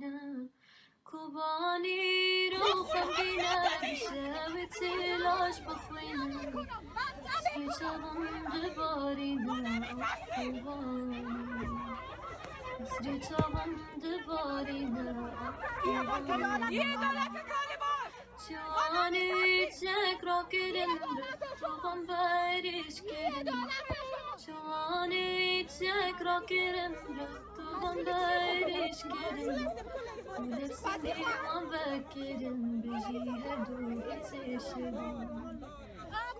بینم کوبانی رو خود بینم شب تلاش بخوینم. سکیتابم ببارینم. کوبانی سکیتابم ببارینم. یه دولت طالبان Şahane içecek rak elinde Çoban beriş gelinde Şahane içecek rak elinde Çoban beriş gelinde Bilirsin imam bekirin Bici her dur yetişirin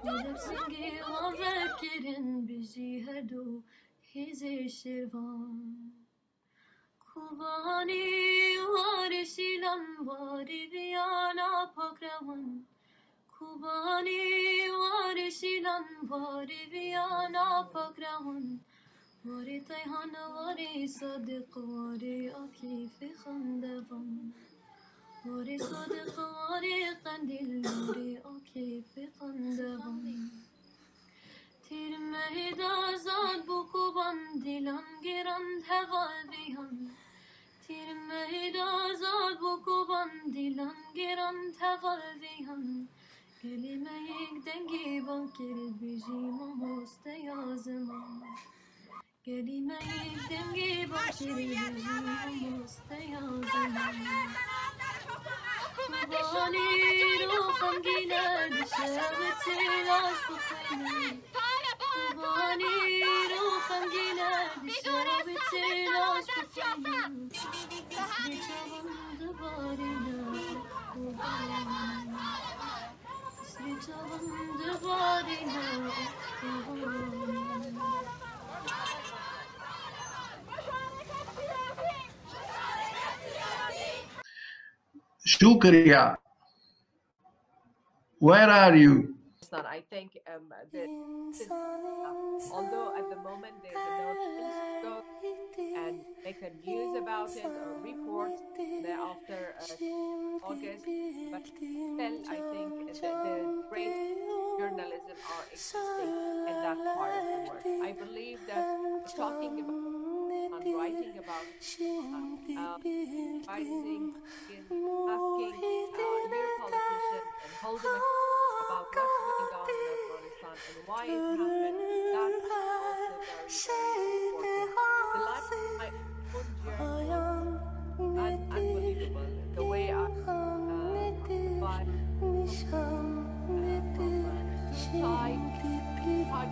Bilirsin imam bekirin Bici her dur yetişirin Kubani varişilan variviyana pakravan Kubani varişilan variviyana pakravan Vari tayhan vari Sadiq vari akifi khandavan Vari Sadiq vari kandil vari akifi khandavan Tir mehda zad bu kuban तिर मेरा जागो को बंदिलन गिरन थवल विहन Kelime ilk dengi bankir bijim hoste yazmam. Kelime ilk dengi bankir bijim hoste yazmam. Kubani ruhum gine düşe ve tilas bu kıymet. Shukriya. Where are you? Pakistan. I think um, that uh, although at the moment there's no go and make a news about it or report that after uh, August, but still I think the, the great journalism are existing in that part of the world. I believe that talking about and writing about uh, uh, advising, asking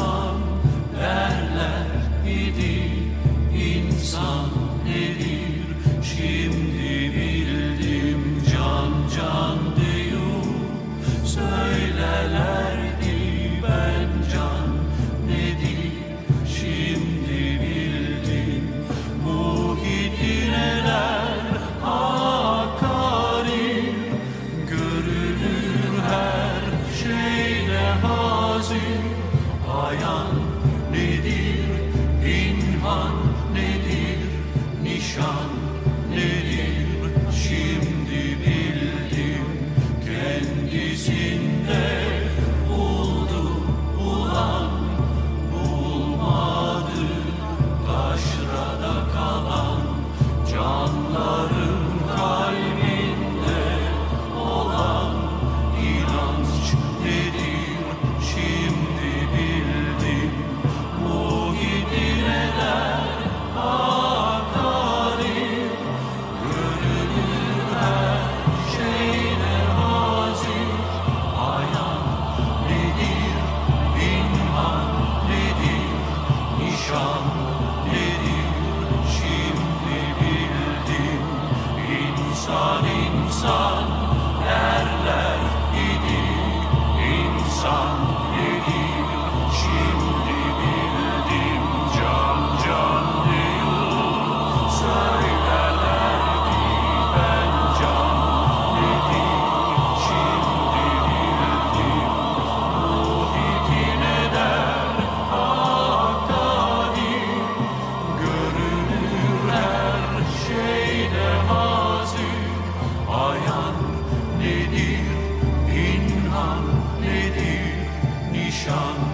insan derler idi İnsan John.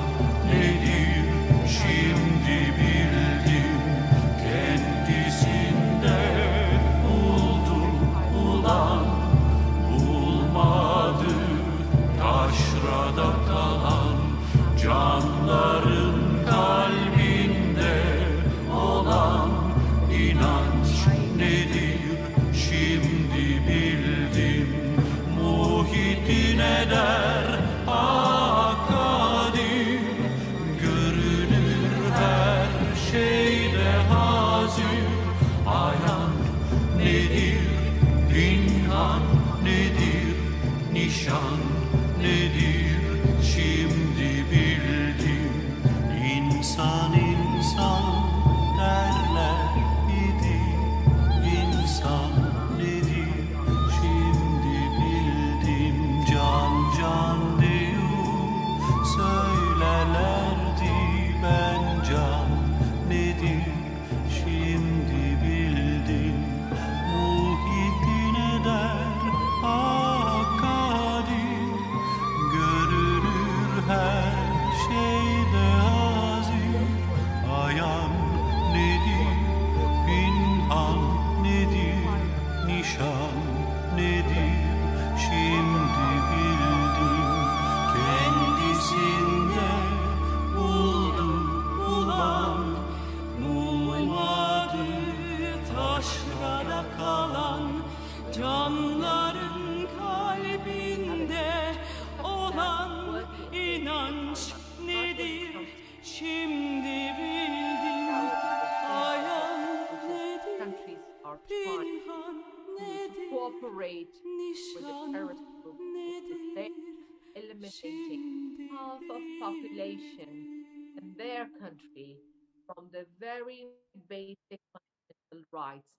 yaşam nedir şimdi bir benefiting half of population in their country from the very basic fundamental rights